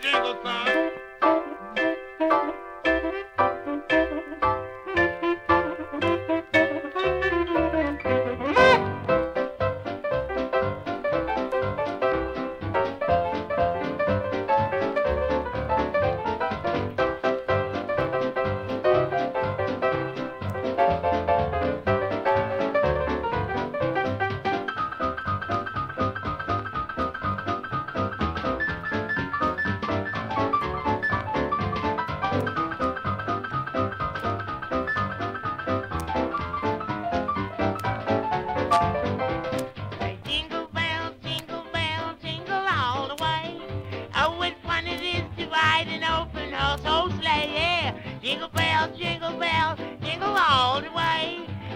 jingle bells.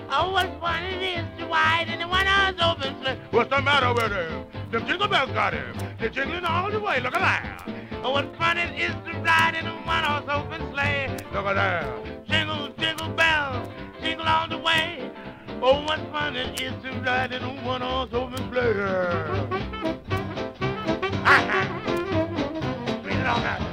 Oh, what fun it is to ride in a one-horse open sleigh. What's the matter with him? Them jingle bells got him. They're jingling all the way. Look at that. Oh, what fun it is to ride in a one-horse open sleigh. Look at that. Jingle, jingle bells, jingle all the way. Oh, what fun it is to ride in a one-horse open sleigh. Read it on that.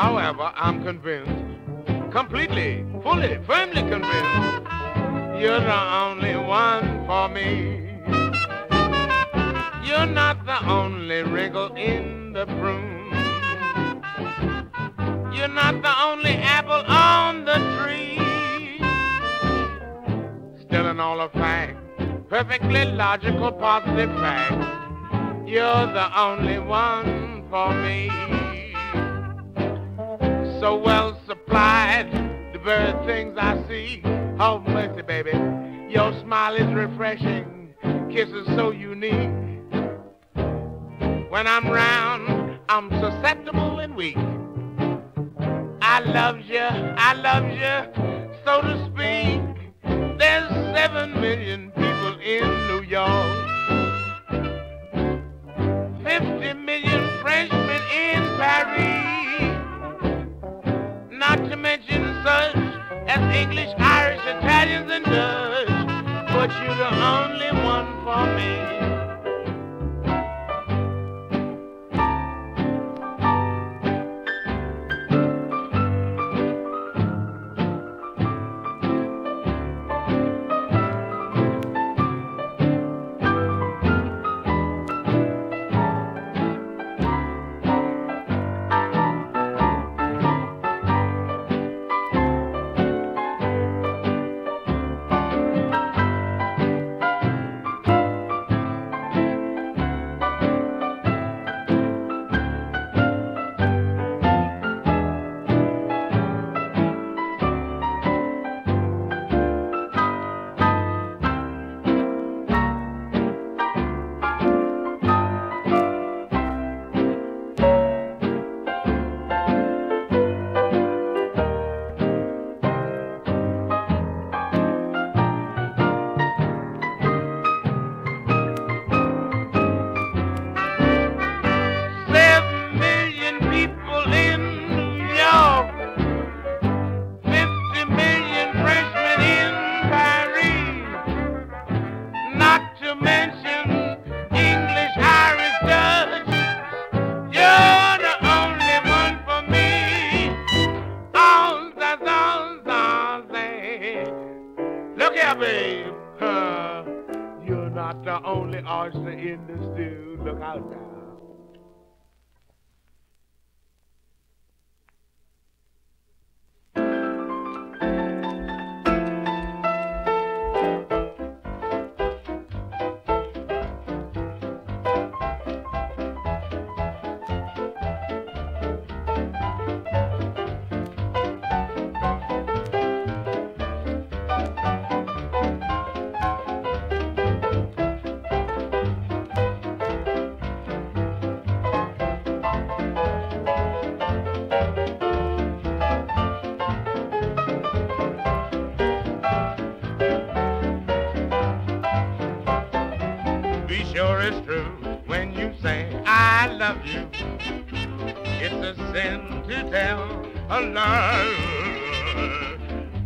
However, I'm convinced, completely, fully, firmly convinced, you're the only one for me. You're not the only wriggle in the broom. You're not the only apple on the tree. Still in all a fact, perfectly logical, positive fact, you're the only one for me so well supplied. The very things I see, oh mercy, baby, your smile is refreshing, kisses so unique. When I'm round, I'm susceptible and weak. I love you, I love you, so to speak. There's seven million people in New York, fifty million Frenchmen in Paris mention such as English, Irish, Italians, and Dutch, but you're the only one for me. Look it's true when you say I love you. It's a sin to tell a lie.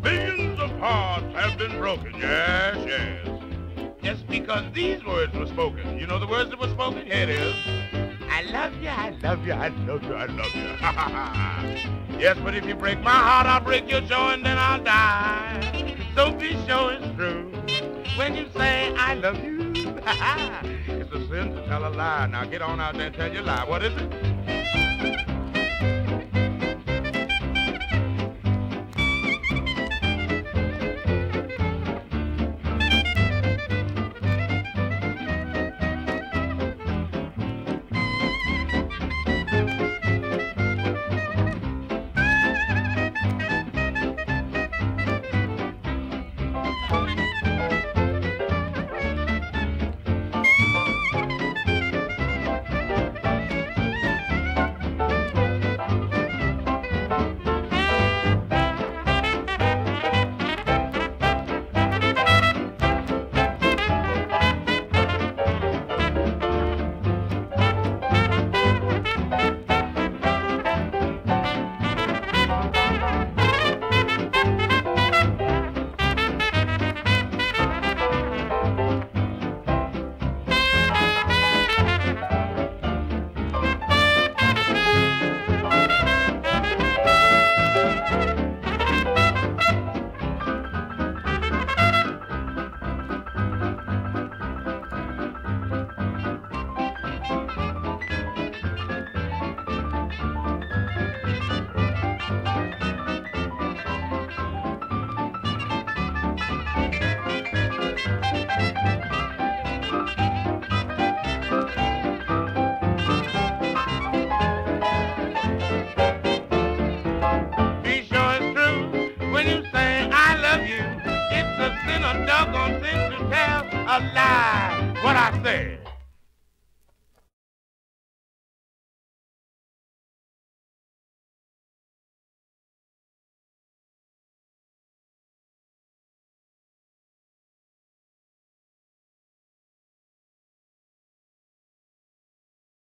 Billions of hearts have been broken, yes, yes. Just because these words were spoken. You know the words that were spoken? Here it is. I love you, I love you, I love you, I love you. yes, but if you break my heart, I'll break your jaw and then I'll die. So be sure it's true when you say I love you. it's a sin to tell a lie. Now get on out there and tell your lie. What is it? what I said.